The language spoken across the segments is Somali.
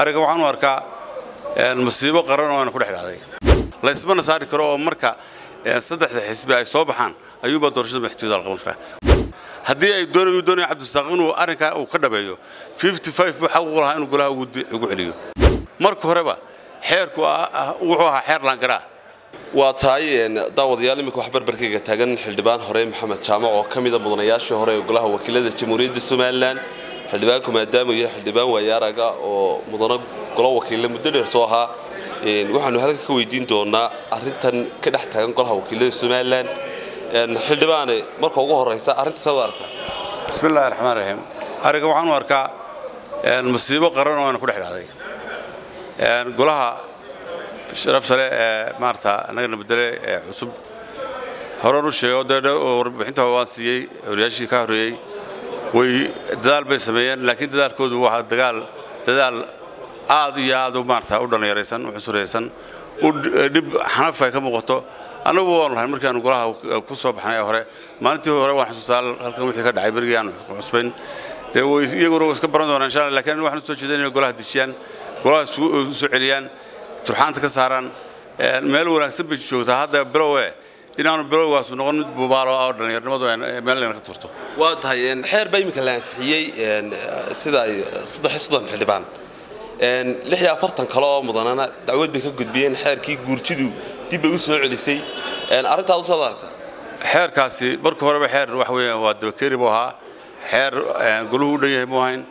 ariga waxaan u arkaa masiibo qaran oo aan ku dhex dhacday. Laysmana saari karo oo marka saddexda xisbi ay soo baxaan ayuubaa doorashada madaxtooyada la qaban karaa haddii ay doonayu doonaya cabdisaaq inuu arrinkaa uu ka dhabeeyo. buu xaq lahaa inuu golaha ugu celiyo. Marka horeba xeerku wuxuu ahaa xeer laangaraa waa tahay daawadayaal iminka wax barbarkayga taagan xildhibaan hore maxamed jaamac oo ka mida mudanayaashii hore ee golaha wakiilada jamhuuriyadda somalilan xildhibaanku maadaama yahay xildhibaan waayaaraga oo mudano golo wakiille muddo dheer soo ahaa waxaanu halka ka weydiin doonaa arintan ka dhex taagan golaha wakiilada somalilan xildhibaane marka ugu horeysa arrinta saad u aragtaa bismi illahi raxmaan raxiim ariga waxaan u arkaa masiibo qaran oo aan ku dhex dhacday. Golaha sharaf sare ee maarata annagana bedele ee cusub. Horan u sheegay oo dee warbixinta waan siiyey horyaashii ka horreeyey way dadaal bay sameeyeen laakiin dadaalkoodu waa dagaal dadaal aad iyo aad u maarata u dhallinyaraysan u cusuraysan u dhib xanaf ay ka muuqato. Annagu waanu lahayn markii aanu golaha ku soo baxnay ee hore maalintii hore waan xusuustaa halkan wixii ka dhacay berigii aanu cusbayn. Dee way iyaguna way iska baran doonaan insha allah laakiin waxaan soo jeedin inay golaha dejiyaan golaha soo celiyaan turxaanta ka saaraan meel wanaagsan bay joogtaa. Hadda bilowe inaanu bilowgaas noqon mid buubaalo oo dhallinyarnimadu meel layna ka turto. Waa tahay xeer baa iminka la ansixiyey sida ay soddon xildhibaan. Lix iyo afartan kale oo mudanana dacwad bay ka gudbiyeen xeerkii guurtidu dib bay u soo celisay. Arrintaad u soo aragta xeerkaasi marka horeba xeer waxa weeyaan waa dabakeeri buu ahaa. Xeer goluhu u dhan yahay muu ahayn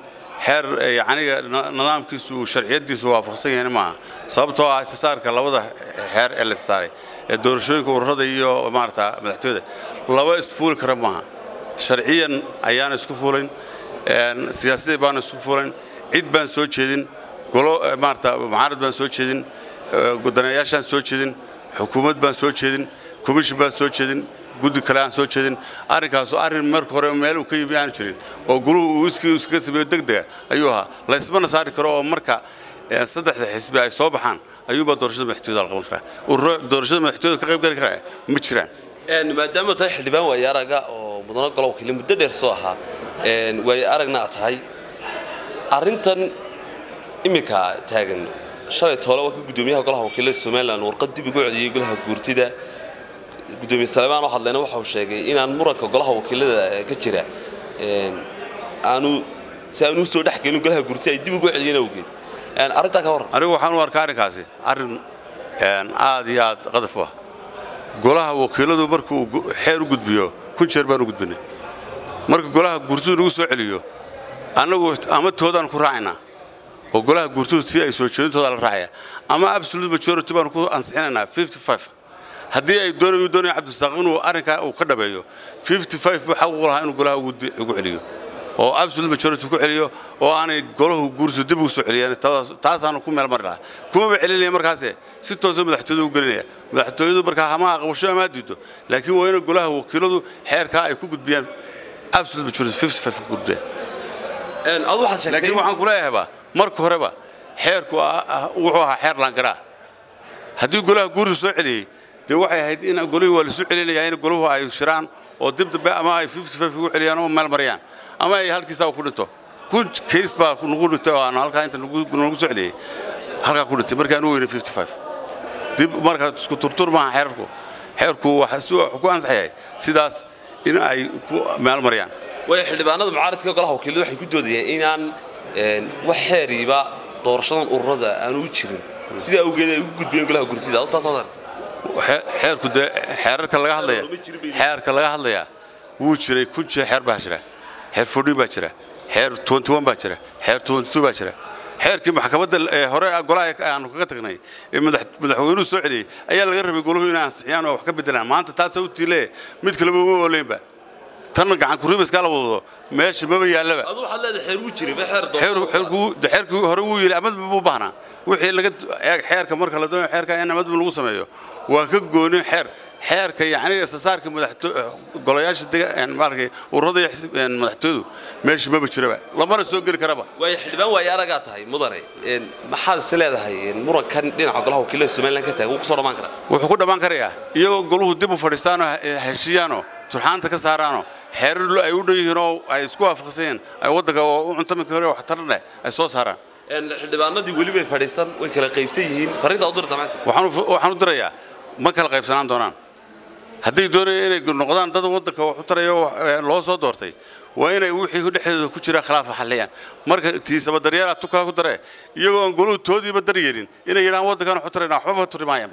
xeer yacniga nidaamkiisu sharciyadiisu waafaqsan yahayna maaha. Sababtoo ah istisaarka labada xeer ee la istaaray ee doorashooyinka ururada iyo maarata madaxtooyada laba isfuuli kara maaha. Sharciyan ayaana isku fuulayn siyaasadii baana isku fuulayn cid baan soo jeedin golo maarata mucaarad baan soo jeedin daneeyaashaan soo jeedin xukuumad baan soo jeedin komishin baan soo jeedin guddi kale aan soo jeedin arrinkaasu arrin marka hore meel uu ka yimi aanu jirin oo guluhu uu iskaga sameeyo degdega ayuu ahaa. Laysmana saari karo oo marka saddexda xisbi ay soo baxaan ayuubaa doorashada madaxtooyada la qaban karaa doorashada madaxtooyada ka qayb gali karaa ma jiraan. Maadaama tahay xildhibaan waayaaraga oo mudano golo wakiille muddo dheer soo ahaa waaye aragna aad tahay. Arrintan iminka taagan shalay toole waa ka guddoomiyaha golaha wakiilada somalilan warqad dib ugu celiyey golaha guurtida gudoomiye salmaan oo hadlayna waxa uu sheegay inaan muranka golaha wakiilada ka jira aanu si aanu u soo dhex gelin golaha gurti ay dib ugu celiyeen awgeed. Arrintaa ka warran anigu waxaan u arkaa arrinkaasi. Arrin aad iyo aad qadaf u ah. Golaha wakiiladu markuu xeer u gudbiyo kun jeer baan u gudbinay. Marka golaha gurtidu nagu soo celiyo annagu ama ku raacaynaa oo golaha gurtidu tii ay soo jeedintooda la raacaya ama absolute majority baanu ku ansixinaynaa haddii ay doonayu doonaya cabdisaaq inuu arrinkaa uu ka dhabeeyo buu xaq ugu lahaa inuu golaha ugu celiyo. Oo absolute majority ku celiyo oo aanay golahu guurtu dib ugu soo celiyaan taasaanu ku meel mari lahaa. Kumaba celinaya markaase si toosa madaxtooyadu u gelinaya. Madaxtooyadu markaa hama aqbasho ama diido laakiin waa inay golaha wakiiladu xeerkaa ay ku gudbiyaan. Absolute majority ku gudbiyaan. Laakiin waxaan ku leeyahayba marka horeba xeerku wuxuu ahaa xeer laangaraa haddii golaha guurtu soo celiyey dee waxay ahayd in golihii waa lasu celinaya in golahu ay shiraan oo dib dambe ama ay ugu celiyaan oo meel mariyaan. Ama ay halkiisaa ku dhinto kays baa nagu dhintay oo aan halkaa inta nagu soo celiyey halkaa ku dhintay markaan u weynay dib marka isku turtur maaha xeerarku. Xeerku wuxuu ku ansaxayay sidaas in ay ku meel mariyaan. Way xildhibaanada mucaaradka golaha wakiilada waxay ku doodayeen inaan wax xeeriiba doorashadan ururada aanu u jirin. Sidaa awgeed ay ugu gudbiyeen golaha gurtida. Taas xeerarka laga hadlaya xeerka laga hadlayaa wuu jiray kun jeer xeer baa jira. Xeer fodhin baa jira. Xeer baa jira. Xeer baa jira. Xeerkii maxkamadda hore golaha aanu kaga tagnay ee madaxweynuhu soo celiyey ayaa laga rabay golahu inay ansixiyaan oo wax ka bedelaan maanta taasaa u tiilee mid kaleba uma ooleynba tanna gacan kuriibaskaa la wadado meesha maba yaallaba. Xeerkii hore wuu yidhi amadba buu baahnaa wixii laga xeerka marka la doonayo xeerka in amadba lagu sameeyo. Waa ka goonin xeer. Xeerka yacni istisaarka golayaasha maarkay ururada madaxtooyadu meesha maba jiraba lamana soo geli karaba. Waay xildhibaan waaye aragaa tahay mudane. Maxaad is leedahay murankan dhinaca golaha wakiilada somalilan ka tahay wuu ku soo dhammaan karaa? Wuxuu ku dhammaan karayaa. Iyagoo goluhu dib u fadhiistaanoo heshiiyaanoo turxaanta ka saaraanoo xeerar ay u dhan yihiin oo ay isku waafaqsan yihiin ay waddanka oo u cuntami karo waxtarneh ay soo saaraan xildhibaanadii weli bay fadhiisan way kala qaybsan yihiin fariinta u dirta maanta waxaan u- dirayaa ma kala qaybsanaan doonaan hadday doonayaan inay noqdaan dad waddanka wax u taraya oo, eh, loo soo doortay waa inay wixii dhexdooda ku jira khilaafa xalliyaan marka tiisaba daryeelaa tu kala ku daree iyagoo aan goluhu toodiiba daryeelin inay yidhahaan waddankan wax u tarayna waxbaba turi maayaan